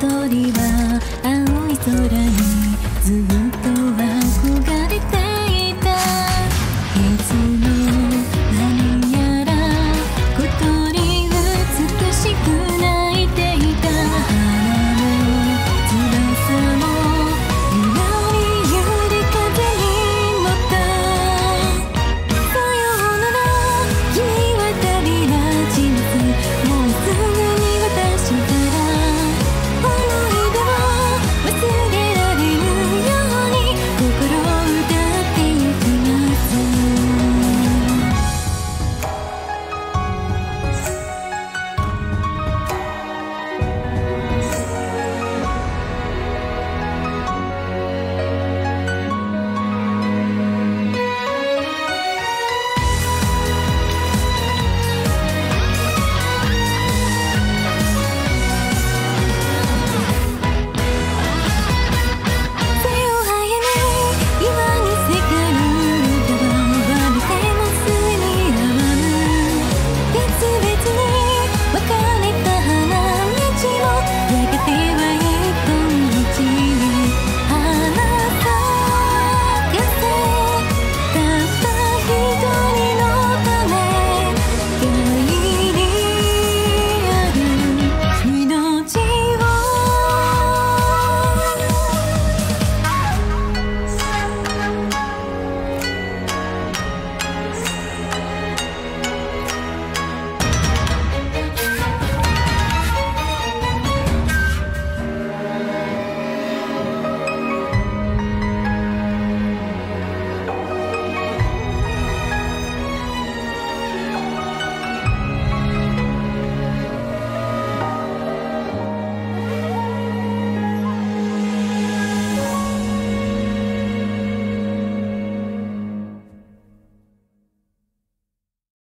鳥は青い空にずっと憧れていた。いつの